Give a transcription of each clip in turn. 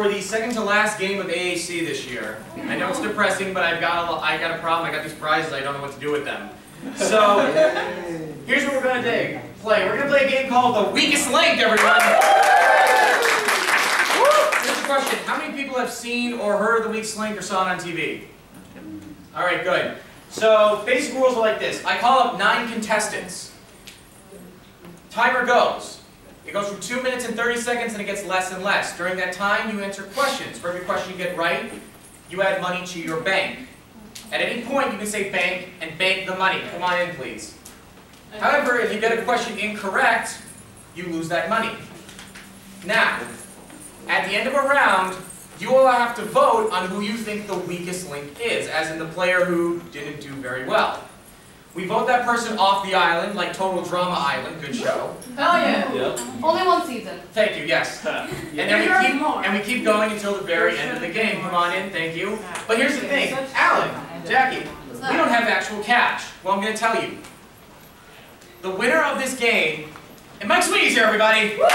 for the second to last game of AAC this year. I know it's depressing, but I've got a, I got a problem. I got these prizes. I don't know what to do with them. So here's what we're gonna do. Play. We're gonna play a game called the Weakest Link, everyone. Here's the question: How many people have seen or heard the Weakest Link or saw it on TV? All right, good. So basic rules are like this. I call up nine contestants. Timer goes. It goes from 2 minutes and 30 seconds and it gets less and less. During that time, you answer questions. For every question you get right, you add money to your bank. At any point, you can say bank and bank the money. Come on in, please. However, if you get a question incorrect, you lose that money. Now, at the end of a round, you all have to vote on who you think the weakest link is, as in the player who didn't do very well. We vote that person off the island, like Total Drama Island, good show. Hell yeah. Yep. Only one season. Thank you, yes. And then we keep and we keep going until the very end of the game. Come on in, thank you. But here's the thing, Alan, Jackie, we don't have actual cash. Well, I'm going to tell you. The winner of this game, and Mike Sweeney's here, everybody. Here's what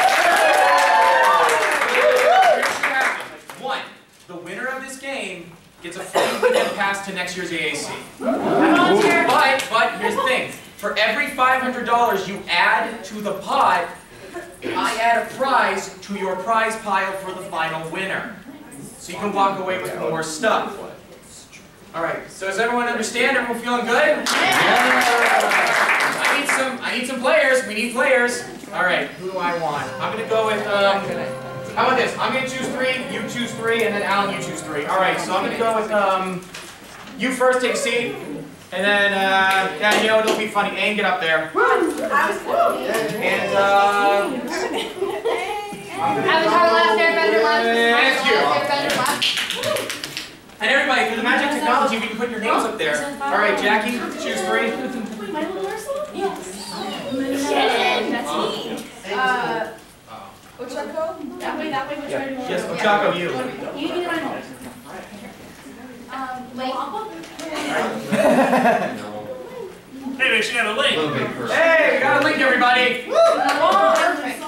happens. One, the winner of this game gets a free weekend pass to next year's AAC. But, but here's the thing. For every $500 you add to the pot, I add a prize to your prize pile for the final winner. So you can walk away with more stuff. Alright, so does everyone understand? Everyone feeling good? I need some I need some players. We need players. Alright, who do I want? I'm gonna go with um how about this? I'm gonna choose three, you choose three, and then Alan you choose three. Alright, so I'm gonna go with um you first take a seat. And then uh yeah, you know it'll be funny. Aang, get up there. And uh Avatar last, Airbender last. Thank you. Airbender last. And everybody, through the magic technology, we can put your names up there. All right, Jackie, choose three. My little Ursula. Yes. Shannon, that's Uh, Ochako? That way, that way, which way do you want? Yes, Ochako, you. You need my nose. Um, Lake. Hey, we should have a link. Hey, we got a link, everybody. Perfect.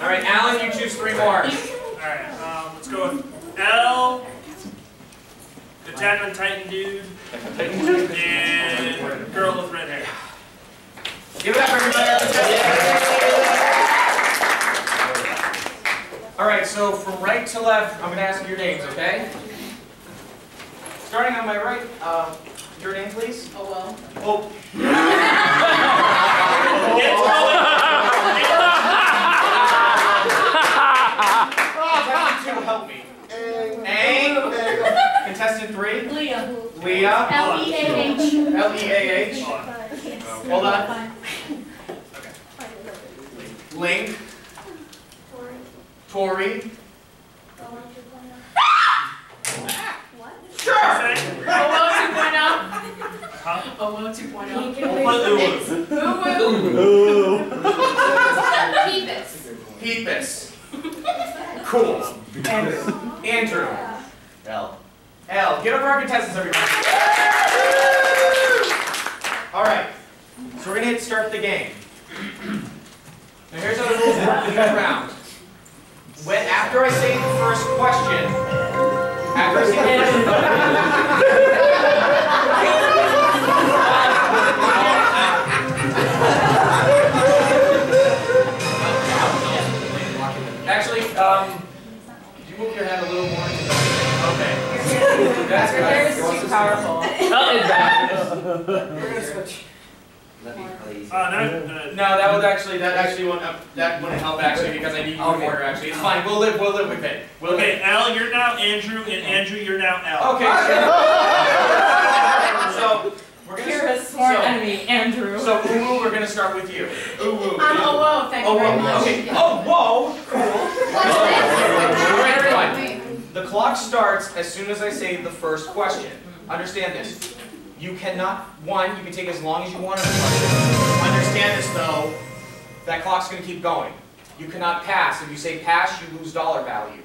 All right, Alan, you choose three more. Alright, um, let's go with L, Attack on Titan dude, and girl with red hair. Give it up, everybody. All right, so from right to left, I'm going to ask your names, okay? Starting on my right, uh, your name, please. Oh, well. Oh. Get going. Oh, two, help me. Aang. Contestant three. Leah. Leah. L-E-A-H. L-E-A-H. Hold on. Link. Tori. Oh, well, 2.0. huh? Oh, well, 2.0. Peepus. Peepus. Cool. Andrew. Andrew. L. L. Get over our contestants, everybody. All right. So we're gonna hit start the game. Now here's how the rules work in this round. After I say the first question, after I say the first Actually, um, you move your head a little more? Okay. That's good. powerful. We're gonna switch. Let me please. Uh, no, uh, No, that would actually, that actually wouldn't, help- that wouldn't help actually, because I need one order actually. It's fine, we'll live, we'll live with it. We'll live. Okay, Al, you're now Andrew, and Andrew, you're now Al. Okay, sure. So, we're gonna. You're a smart so- enemy, Andrew. So, Uwu, we're gonna start with you. Uwu. I'm oh, whoa, thank Oh, you very whoa, much. okay. Oh, whoa, cool. Alright, What's. The clock starts as soon as I say the first question. Understand this. You cannot, one, you can take as long as you want on a question. Understand this though, that clock's gonna keep going. You cannot pass. If you say pass, you lose dollar value.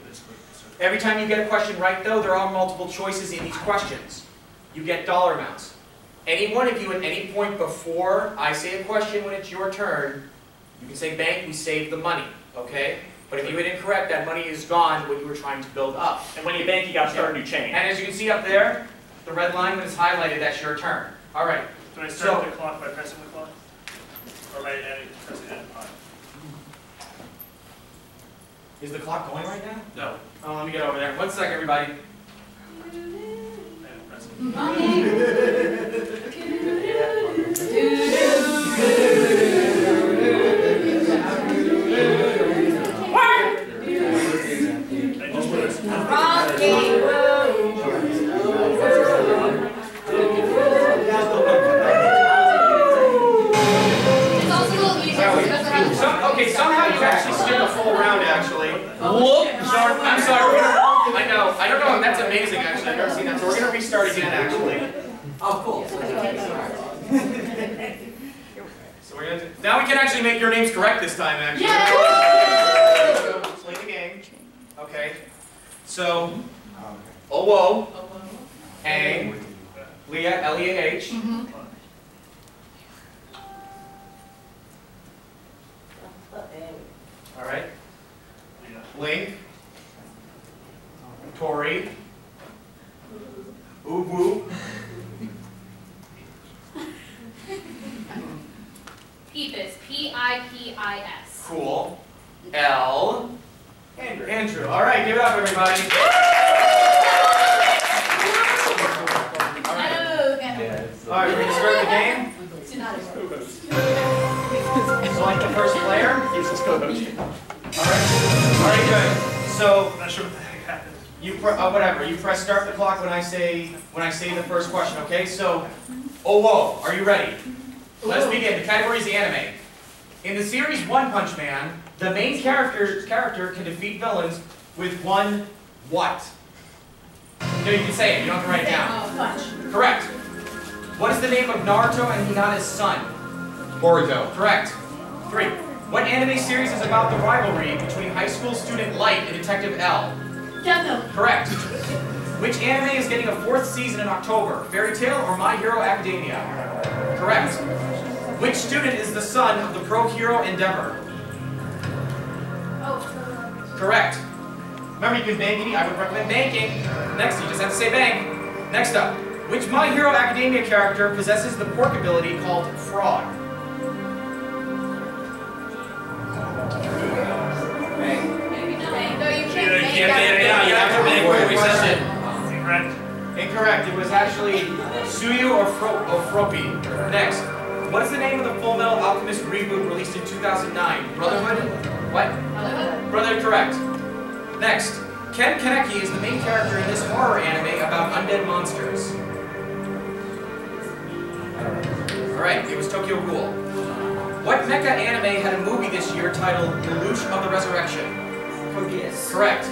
Every time you get a question right though, there are multiple choices in these questions. You get dollar amounts. Any one of you at any point before I say a question when it's your turn, you can say bank, we save the money, okay? But if you hit incorrect, that money is gone, what you were trying to build up. And when you bank, you gotta start a new chain. And as you can see up there, the red line that is highlighted, that's your turn. All right, Do I start the clock by pressing the clock? Or by adding, pressing add is the clock going right now? No. Oh, let me get over there. One sec, everybody. I didn't press it. I just pressed. Wrong game. Whoop! Sorry, I'm sorry. we're gonna- I know, I don't know, that's amazing, actually. I've never seen that. So we're gonna restart again, actually. Oh, cool. So we're gonna, do- now we can actually make your names correct this time, actually. Yay! So, Play the game. Okay. So, Owo, A, Leah, L-E-A-H. Mm-hmm. All right. Yeah. Link. Tori. Ubu. Peepus, P-I-P-I-S. Cool. L. Andrew. Andrew. All right, give it up, everybody. All right. Oh, okay. All right, we're gonna start the game. Select the first player. Keeps us going. All right. All right, good. So I'm not sure what the heck happened. you pre- uh, whatever. You press start the clock when I say when I say the first question. Okay. So, oh whoa, are you ready? Let's begin. The category is anime. In the series One Punch Man, the main character character can defeat villains with one what? No, you can say it. You don't have to write it down. Oh, punch. Correct. What is the name of Naruto and Hinata's son? Boruto. Correct. Three. What anime series is about the rivalry between high school student Light and Detective L? Gundam. Correct. Which anime is getting a fourth season in October? Fairy Tail or My Hero Academia? Correct. Which student is the son of the pro hero Endeavor? Oh, Correct. Remember, you can bank any. I would recommend banking. Next, you just have to say bank. Next up, which My Hero Academia character possesses the quirk ability called Frog? Can't Yeah, you say can't that. say it now, you have to we said it. Incorrect. Incorrect. It was actually Tsuyu or, Fro- or Froppy. Next, what is the name of the Full Metal Alchemist reboot released in 2009? Brotherhood? What? Brotherhood? Brotherhood, correct. Next, Ken Kaneki is the main character in this horror anime about undead monsters. Alright, it was Tokyo Ghoul. What mecha anime had a movie this year titled Lelouch of the Resurrection? Proteus. Correct.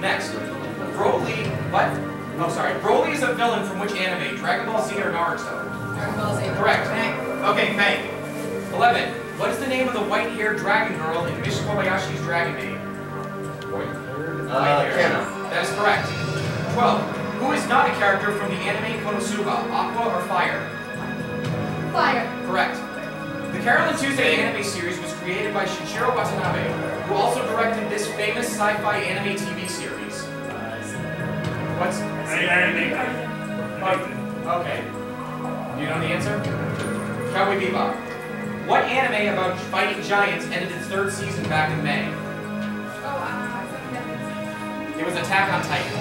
Next, Broly, what? Oh, sorry. Broly is a villain from which anime? Dragon Ball Z or Naruto? Dragon Ball Z. Correct. Okay, Fang. 11. What is the name of the white-haired dragon girl in Miss Kobayashi's Dragon Maid? Uh, Kanna. That is correct. 12. Who is not a character from the anime Konosuba, Aqua or Fire? Fire. Correct. The Carol and Tuesday anime series was created by Shinichiro Watanabe, who also directed this famous sci-fi anime TV series. What's... I, I already made that. I made that. Okay. Do you know the answer? Cowboy Bebop. What anime about fighting giants ended its third season back in May? Oh, It was Attack on Titan.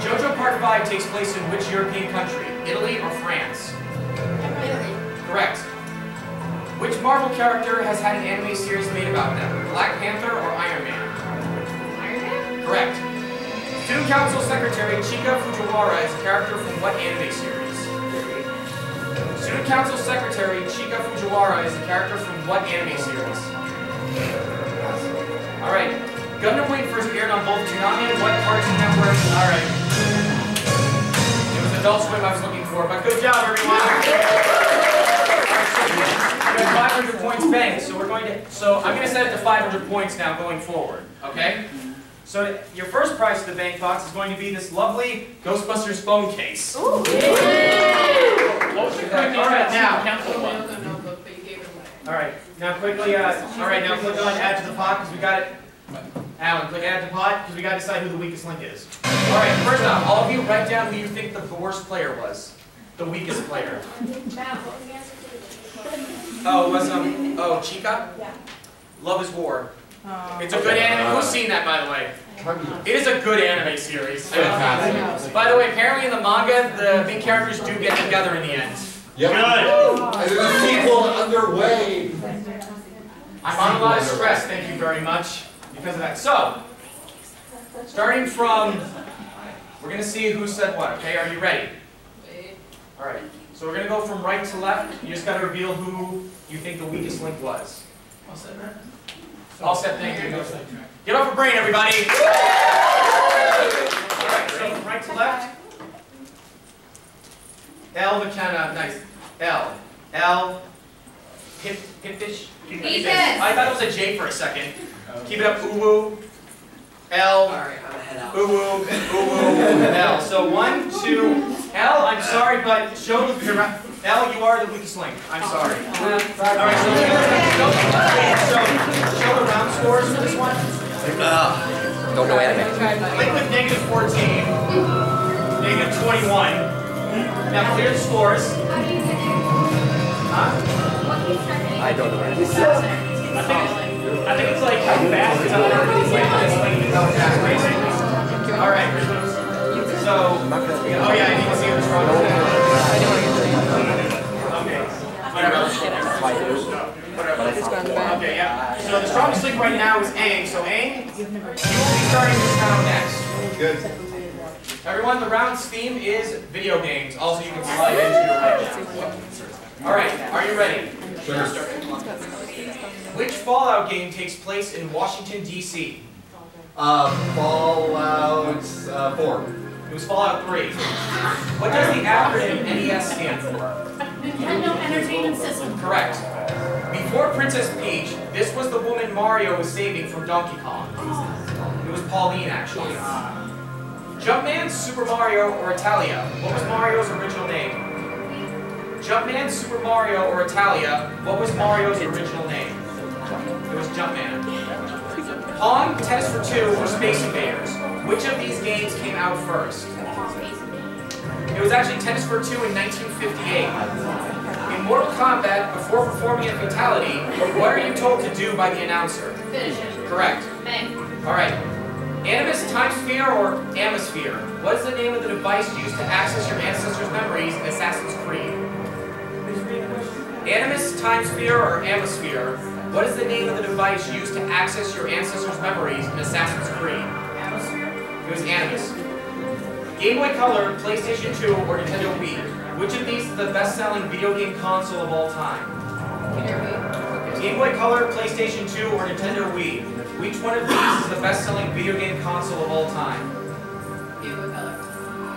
JoJo Part 5 takes place in which European country? Italy or France? Italy. Correct. Which Marvel character has had an anime series made about them? Black Panther or Iron Man? Iron Man? Correct. Student Council Secretary Chika Fujiwara is a character from what anime series? Student Council Secretary Chika Fujiwara is a character from what anime series? Alright. Gundam Wing first aired on both Toonami and what Cartoon Network? Alright. It was Adult Swim I was looking for, but good job everyone! Alright, so you have 500 points banked, so we're going to, so I'm going to set it to 500 points now going forward, okay? So your first prize to the bank box is going to be this lovely Ghostbusters phone case. Ooh. What was the correct All right, answer? now. Council one. notebook, but you gave it away. All right, now quickly, uh, all right, now click on add to the pot, because we got it. Alan, click add to pot, because we gotta decide who the weakest link is. All right, first off, all of you write down who you think the worst player was. The weakest player. Oh, it was, um, oh, Chika? Yeah. Love is War. It's a good anime, who's seen that, by the way? It is a good anime series. By the way, apparently in the manga, the main characters do get together in the end. Good. And there's a sequel underway. I'm on a lot of stress, thank you very much, because of that. So, starting from, we're gonna see who said what, okay? Are you ready? Alright, so we're gonna go from right to left. You just gotta reveal who you think the weakest link was. All set, Matt? All set, thank you. Get off your brain, everybody! Alright, so right to left. L McKenna, nice. L. L. Pip, Pipish? Ethan. I thought it was a J for a second. Keep it up, uwu. L. Alright, I'm head out. Uwu, uwu, L. So one, two, L, I'm sorry, but show the, your L, you are the weakest link. I'm sorry. Alright, so, so, show the round scores for this one. Ah, don't know anime. Link with negative 14, negative 21. Now clear the scores. Huh? I don't know anime. I think, it's, I think it's like how fast it's All right. So, oh yeah, I need to see the strongest. Okay. Whatever. Whatever. Okay, yeah. So the strongest link right now is Aang. So Aang, you will be starting this round next. Good. Everyone, the round's theme is video games. Also, you can slide into your right All right, are you ready? Sure. Which Fallout game takes place in Washington, D.C.? Uh, Fallout uh, 4. It was Fallout 3. What does the acronym NES stand for? Nintendo Entertainment System. Correct. Before Princess Peach, this was the woman Mario was saving from Donkey Kong. It was Pauline, actually. Jumpman, Super Mario, or Italia? What was Mario's original name? Jumpman, Super Mario, or Italia? What was Mario's original name? It was Jumpman. Pong, Tennis for Two, or Space Invaders? Which of these games came out first? It was actually Tennis for Two in 1958. In Mortal Kombat, before performing a fatality, what are you told to do by the announcer? Finish it. Correct. Bang. Alright. Animus Time Sphere or Atmosphere? What is the name of the device used to access your ancestors' memories in Assassin's Creed? Animus Time Sphere or Atmosphere? What is the name of the device used to access your ancestors' memories in Assassin's Creed? It was Animus. Game Boy Color, PlayStation 2, or Nintendo Wii? Which of these is the best-selling video game console of all time? Game Boy Color, PlayStation 2, or Nintendo Wii? Which one of these is the best-selling video game console of all time? Game Boy Color.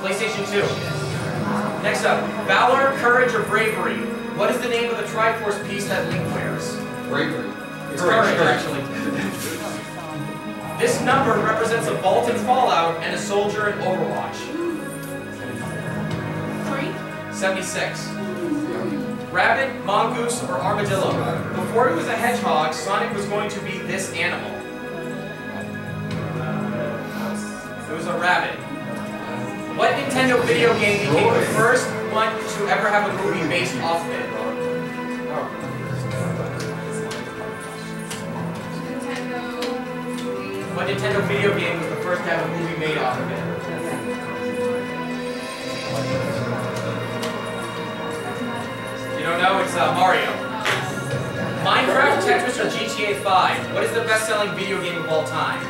PlayStation 2. Next up, Valor, Courage, or Bravery? What is the name of the Triforce piece that Link wears? Bravery. It's Courage, actually. This number represents a vault in Fallout and a soldier in Overwatch. Three. 76. Rabbit, mongoose, or armadillo? Before he was a hedgehog, Sonic was going to be this animal. It was a rabbit. What Nintendo video game became the first one to ever have a movie based off of it? Nintendo. Nintendo video game was the first to have a movie made off of it? You don't know? It's uh, Mario. Minecraft, Tetris, or GTA 5? What is the best-selling video game of all time?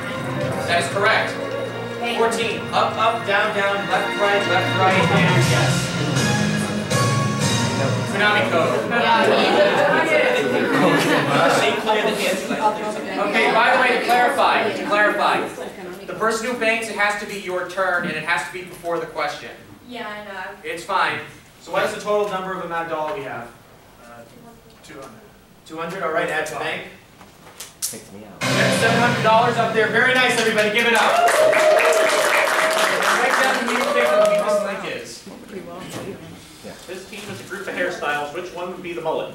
That is correct. 14. Up, up, down, down, left, right, left, right, and yes. Konami code. Okay, by the way, to clarify, to clarify, the person who banks, it has to be your turn, and it has to be before the question. Yeah, I know. It's fine. So what is the total number of amount of dollar we have? Uh, 200. 200, all right, add to bank. Takes me out. $700 up there. Very nice, everybody. Give it up. Write down who you think the weakest link is. This team is a group of hairstyles. Which one would be the mullet?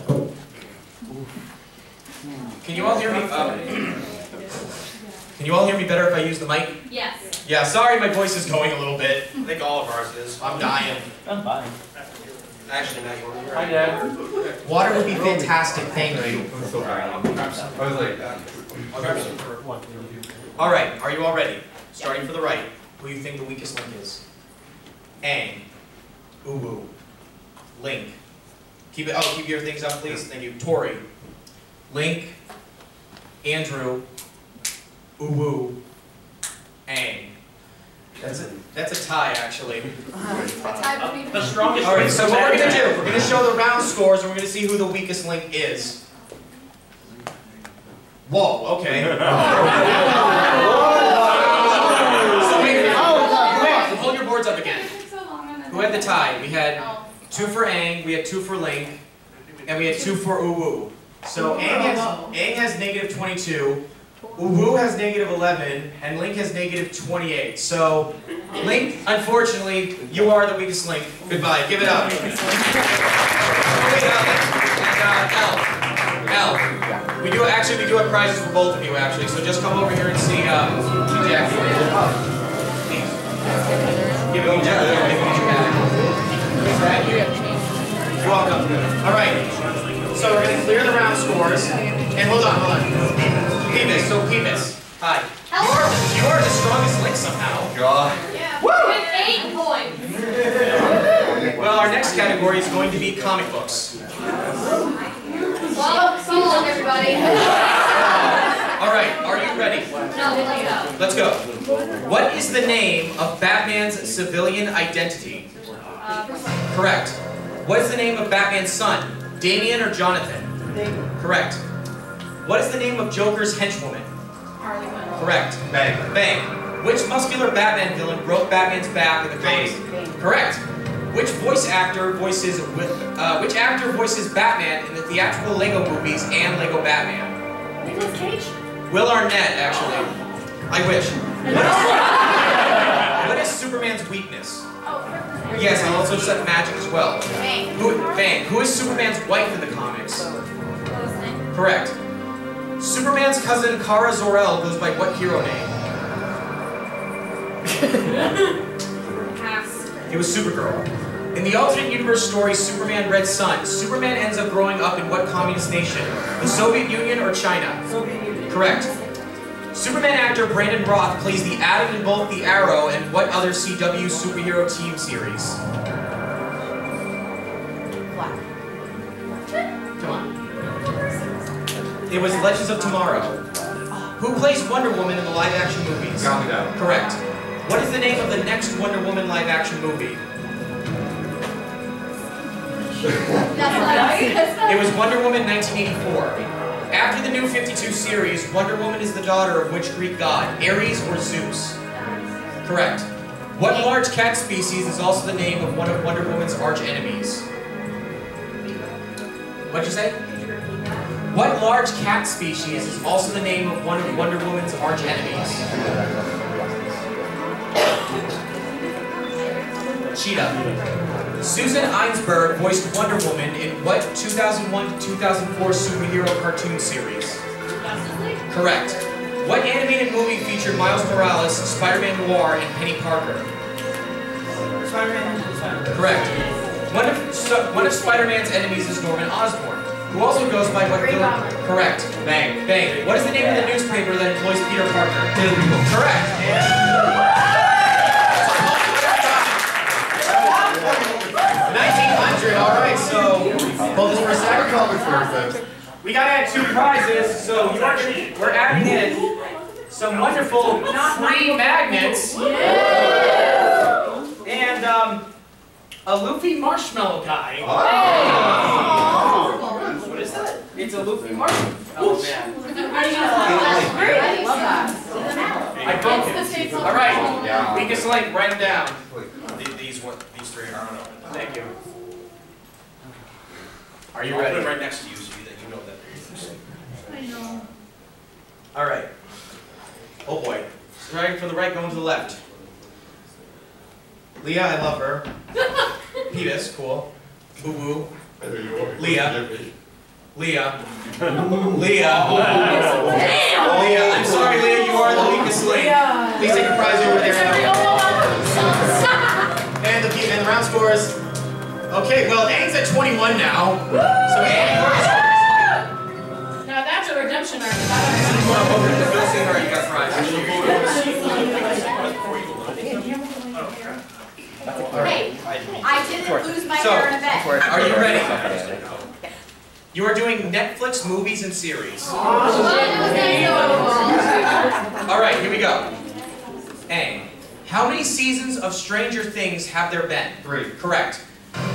Can you all hear me? Uh, can you all hear me better if I use the mic? Yes. Yeah, sorry my voice is going a little bit. I think all of ours is. I'm dying. I'm fine. Actually, not yours. Hi, Dad. Water would be fantastic, thank you. I'm so bad. I was like, I'll grab some. All right, are you all ready? Starting for the right, who do you think the weakest link is? Aang, Uwu, Link. Keep it. Oh, keep your things up, please. Thank you. Tori, Link, Andrew, Uwu, Ang. That's a that's a tie, actually. Tie between uh, The strongest. All right, so what we're gonna do? We're gonna show the round scores, and we're gonna see who the weakest link is. Whoa. Okay. So wait a minute. Wait, hold your boards up again. Who had the tie? We had Oh. two for Aang, we had two for Link, and we had two for Uwu. So Aang has, Aang has negative 22, Uwu has negative 11, and Link has negative 28. So, Link, unfortunately, you are the weakest link. Goodbye. Give it up. Wait, uh, and, uh, L. L. We do actually we do have prizes for both of you actually. So just come over here and see um, see Jack. Please. Give it to Jack. Give it to Jack. You're welcome. All right. So we're gonna clear the round scores. And hold on, hold on. Peebus. So Peebus. Hi. You are you are the strongest link somehow. God. Yeah. With eight points. Well, our next category is going to be comic books. Well, so long, everybody. All right. Are you ready? No, let's go. Let's go. What is the name of Batman's civilian identity? Uh. Correct. What is the name of Batman's son? Damian or Jonathan? Correct. What is the name of Joker's henchwoman? Harley Quinn. Correct. Bang. Bang. Which muscular Batman villain broke Batman's back in the comics? Correct. Which voice actor voices with uh, which actor voices Batman in the theatrical Lego movies and Lego Batman? Nicolas Cage. Will Arnett, actually. I wish. What is, what is Superman's weakness? Oh, Yes, I also said magic as well. Bang. Who, Bang, who is Superman's wife in the comics? Correct. Superman's cousin Kara Zor-El goes by what hero name? It was Supergirl. In the alternate universe story Superman Red Sun, Superman ends up growing up in what communist nation? The Soviet Union or China? Soviet Union. Correct. Superman actor Brandon Routh plays the Atom in both The Arrow and what other CW superhero team series? Black. Come on. It was Legends of Tomorrow. Who plays Wonder Woman in the live action movies? Calm me down. Correct. What is the name of the next Wonder Woman live action movie? That's what I It was Wonder Woman 1984. After the new 52 series, Wonder Woman is the daughter of which Greek god? Ares or Zeus? Correct. What large cat species is also the name of one of Wonder Woman's arch enemies? What'd you say? What large cat species is also the name of one of Wonder Woman's arch enemies? Cheetah. Susan Eisenberg voiced Wonder Woman in what 2001 to 2004 superhero cartoon series? Justice Correct. What animated movie featured Miles Morales, Spider-Man Noir, and Peni Parker? Spider-Man. Spider-Man. Correct. One of, so, one of Spider-Man's enemies is Norman Osborn, who also goes by what Green? Goblin. Correct. Bang, bang. What is the name of the newspaper that employs Peter Parker? Correct. 1900, alright, so hold this for a second. Comics first, We gotta add two prizes, so you are, we're adding in some wonderful free magnets. And um, a Luffy marshmallow guy. Oh. What is that? It's a Luffy marshmallow man. Are you gonna Great. Love that. I broke it. All right, we can select, write them down. These, these one, these three are unopened. Thank you. Are you I'll put ready? it right next to you so that you know that. I know. All right. Oh boy. Starting from the right, going to the left. Leah, I love her. Petus, cool. Boo boo. Leah. Leah. Leah. Oh, Leah, I'm sorry, Leah, you are the weakest link. Please take a prize over there. And the, and the round scores. Okay, well, Aang's at 21 now. So Aang, what is Now that's a redemption arc. Bill Seymour, you got prize. Hey, I didn't lose my So, hair in a bet. Are you ready? You are doing Netflix movies and series. Oh, All right, here we go. Aang, how many seasons of Stranger Things have there been? Three. Correct.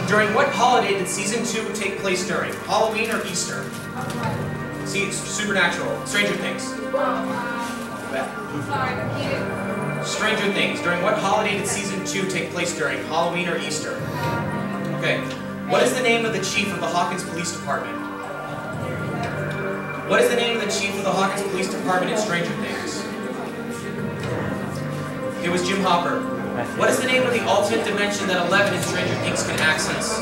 During what holiday did season two take place during? Halloween or Easter? See, it's supernatural. Stranger Things. Stranger Things. During what holiday did season two take place during? Halloween or Easter? Okay. What is the name of the chief of the Hawkins Police Department? What is the name of the chief of the Hawkins Police Department in Stranger Things? It was Jim Hopper. What is the name of the alternate dimension that Eleven in Stranger Things can access?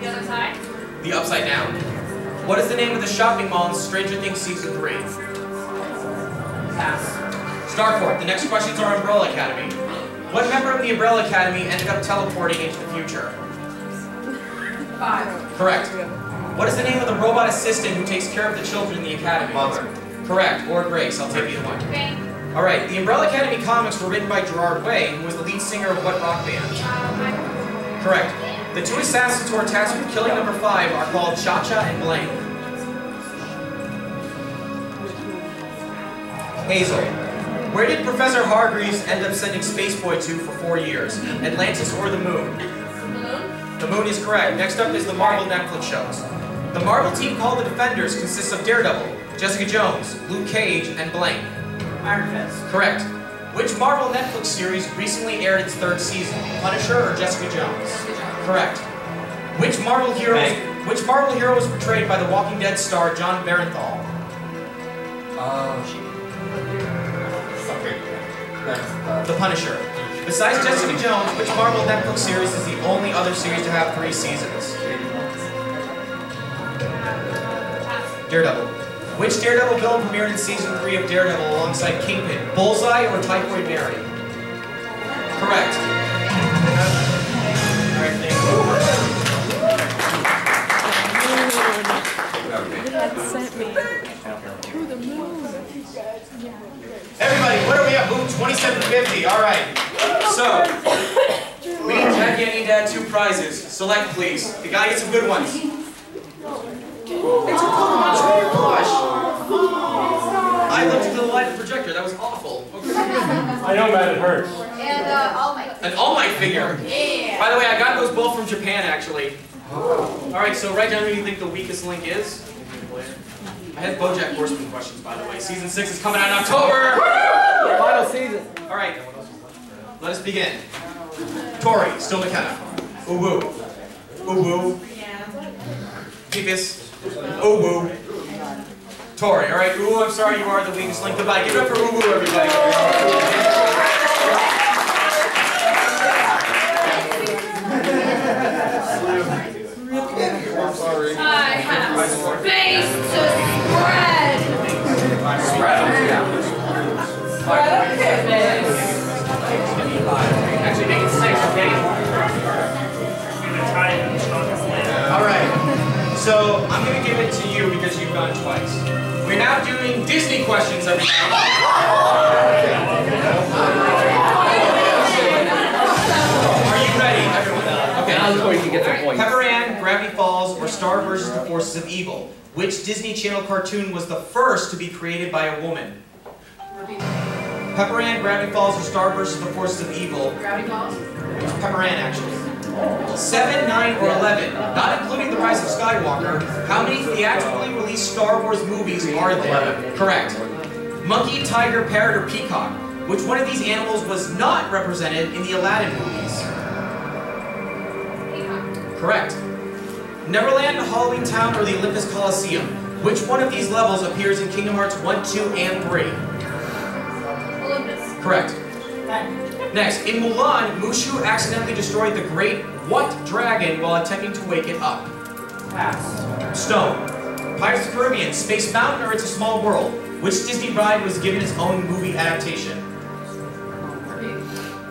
The other side? The Upside Down. What is the name of the shopping mall in Stranger Things Season 3? Pass. Starcourt, the next questions are Umbrella Academy. What member of the Umbrella Academy ended up teleporting into the future? Five. Correct. What is the name of the robot assistant who takes care of the children in the academy? Mother. Correct, or Grace, I'll take either one. Okay. Alright, the Umbrella Academy comics were written by Gerard Way, who was the lead singer of what rock band? Correct. The two assassins who are tasked with killing number five are called Cha-Cha and Blank. Hazel. Where did Professor Hargreaves end up sending Spaceboy to for four years? Atlantis or the moon? The moon is correct. Next up is the Marvel Netflix shows. The Marvel team called the Defenders consists of Daredevil, Jessica Jones, Luke Cage, and Blank. Iron Fist. Correct. Which Marvel Netflix series recently aired its third season? Punisher or Jessica Jones? Correct. Which Marvel hero was, which Marvel hero was portrayed by The Walking Dead star Jon Bernthal? Oh, she. Okay. Uh, The Punisher. Besides Jessica Jones, which Marvel Netflix series is the only other series to have three seasons? Daredevil. Which Daredevil villain premiered in season three of Daredevil alongside Kingpin? Bullseye or Typhoid Mary? Correct. Everybody, what are we at? Ooh, 2750. Alright. So, we need Jackie and need to add two prizes. Select, please. You gotta get some good ones. It's a Pokemon Trainer plush. I looked into the light of the projector. That was awful. Okay. I know, man, it hurts. And, uh, All Might. An All Might figure. Yeah. By the way, I got those both from Japan, actually. Alright, so write down who you think the weakest link is. I had Bojack Horseman questions, by the way. Season 6 is coming out in October! Final season. Alright, let us begin. Tori, still McKenna. Uwu. Uwu. Peepus. Uwu. Tori, alright, Uwu, I'm sorry you are the weakest link. Goodbye. Give it up for Uwu, everybody. I'm sorry. Have space Ann, Gravity Falls, or Star versus the Forces of Evil? Which Disney Channel cartoon was the first to be created by a woman? Pepper Ann, Gravity Falls, or Star versus the Forces of Evil? Gravity Falls? Pepper Ann, actually. 7, 9, or 11, not including The Rise of Skywalker, how many theatrically released Star Wars movies are there? Correct. Monkey, tiger, parrot, or peacock? Which one of these animals was not represented in the Aladdin movies? Peacock. Correct. Neverland, Halloween Town, or the Olympus Coliseum? Which one of these levels appears in Kingdom Hearts 1, 2, and 3? Olympus. Correct. Next, in Mulan, Mushu accidentally destroyed the great what dragon while attempting to wake it up? Pass. Stone. Pirates of the Caribbean, Space Mountain, or It's a Small World? Which Disney ride was given its own movie adaptation?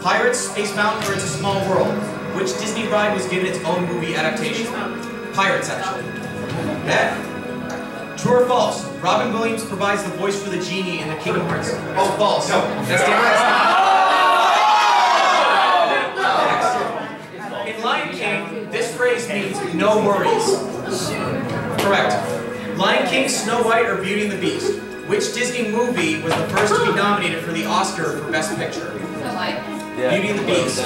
Pirates, Space Mountain, or It's a Small World? Which Disney ride was given its own movie adaptation? Pirates, actually. Yeah. True or false? Robin Williams provides the voice for the genie in the Kingdom Hearts. Oh, false. No. That's Next. In Lion King, this phrase means no worries. Correct. Lion King, Snow White, or Beauty and the Beast? Which Disney movie was the first to be nominated for the Oscar for Best Picture? Like, Beauty and the Beast.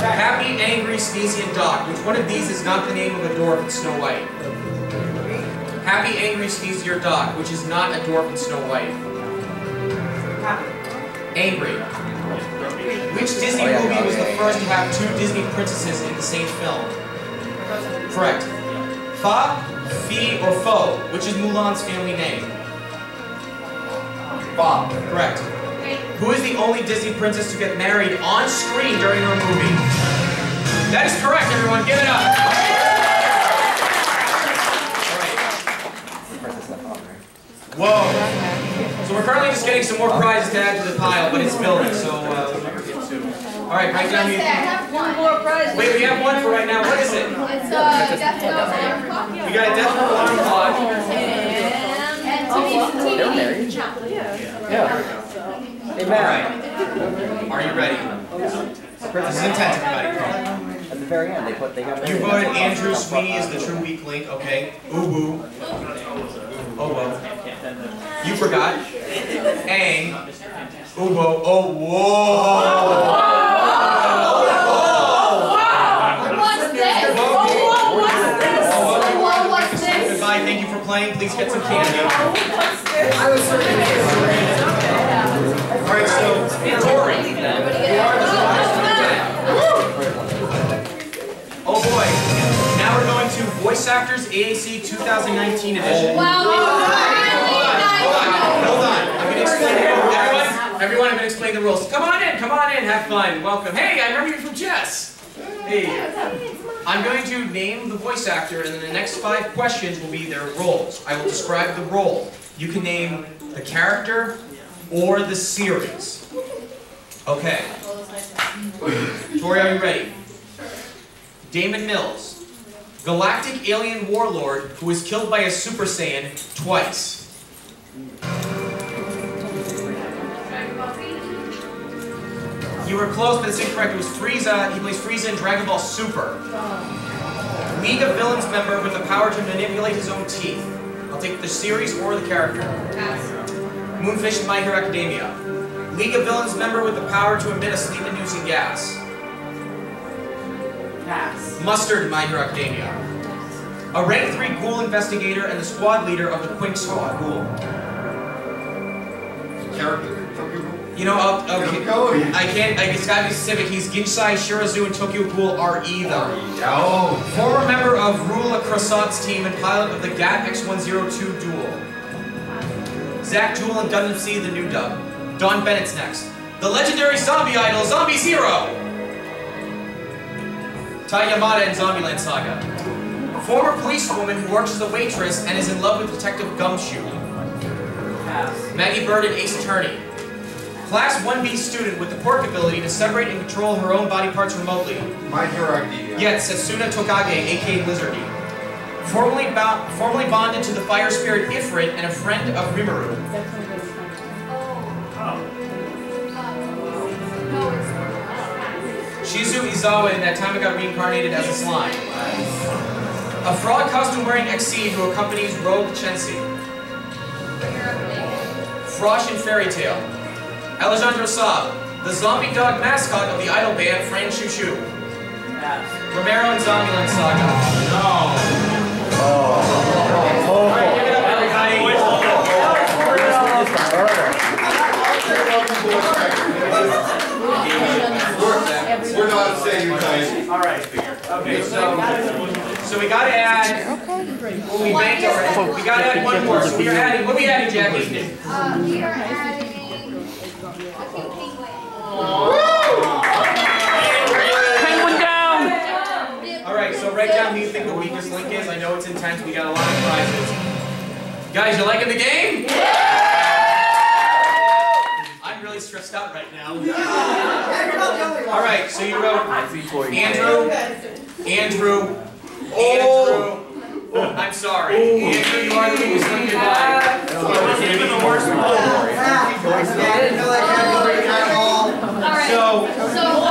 Happy, Angry, Sneezy, and Doc. Which one of these is not the name of a dwarf in Snow White? Happy, Angry, Sneezy, or Doc, which is not a dwarf in Snow White? Angry. Which Disney oh, movie was the first to have two Disney princesses in the same film? Correct. Fa, Fi, or Fo, which is Mulan's family name? Bob. Correct. Who is the only Disney princess to get married on screen during her movie? That is correct, everyone. Give it up. All right. Whoa. So we're currently just getting some more prizes to add to the pile, but it's building, so uh, we'll never get to. All right, I right was down gonna I have one. More prize. Wait, we have one for right now. What is it? It's uh, Death Note alarm clock. We got a Death Note alarm clock. Oh, and They're married. Yeah. Hey, All right. Are you ready? This is intense, everybody. At the very end, they put they got. You voted Andrew Sweeney as the true weak link, okay? Ooh woo. Oh, oh whoa. You forgot. Ang. Ooh whoa. Oh whoa. What's this? Whoa, Whoa, what's this? Whoa, what's this? Goodbye. Thank you for playing. Please get some candy. All right. So, Tori. Oh boy. Now we're going to Voice Actors AAC 2019 edition. Wow. Hold on, hold on, hold on. I'm gonna explain the rules. Everyone, everyone, I'm gonna explain the rules. Come on in, come on in, have fun. Welcome. Hey, I remember you from Jess. Hey. I'm going to name the voice actor, and then the next five questions will be their roles. I will describe the role. You can name the character or the series. Okay. Tori, are you ready? Daman Mills, galactic alien warlord who was killed by a Super Saiyan twice. You were close, but it's incorrect. It was Frieza. He plays Frieza in Dragon Ball Super. League of Villains member with the power to manipulate his own teeth. I'll take the series or the character. Moonfish in My Hero Academia. League of Villains member with the power to emit a sleep-inducing gas. Pass. Mustard in My Hero Academia. A rank 3 ghoul investigator and the squad leader of the Quinx Squad. Ghoul. Character. Tokyo You know, I'll, okay. Go. I can't, I, it's gotta be specific. He's Ginshi, Shirazu, and Tokyo Ghoul RE though. Oh. Former member of Rau Le Creuset's team and pilot of the GAT X102 duel. Yzak Joule and Gundam SEED, the new dub. Dawn Bennett's next. The legendary zombie idol, Zombie Zero! Tae Yamada in Zombieland Saga. Former policewoman who works as a waitress and is in love with Detective Gumshoe. Maggey Byrde in Ace Attorney. Class 1B student with the quirk ability to separate and control her own body parts remotely. My Hero Academia. Yet Setsuna Tokage, aka Lizardy. Formerly, bo- formerly bonded to the fire spirit Ifrit and a friend of Rimuru. Shizu Izawa in that time it got reincarnated as a slime. A frog costume wearing Exceed who accompanies Rogue Cheney. Frosch in Fairy Tail. Alejandro Saab, the zombie dog mascot of the idol band Franchouchou. Pass. Romero in Zombieland Saga. No. Alright, give it up, everybody. We're, we're not saying you guys. All right. Okay, so So we gotta add. Well, we banked already. We gotta add one more. So we are adding. What are we adding, Jackie? Uh, we are adding we got a lot of prizes. Guys, you liking the game? Yeah! I'm really stressed out right now. All right, so you wrote Andrew, Andrew, Andrew. Oh, I'm sorry. Andrew, you are the was even the worst so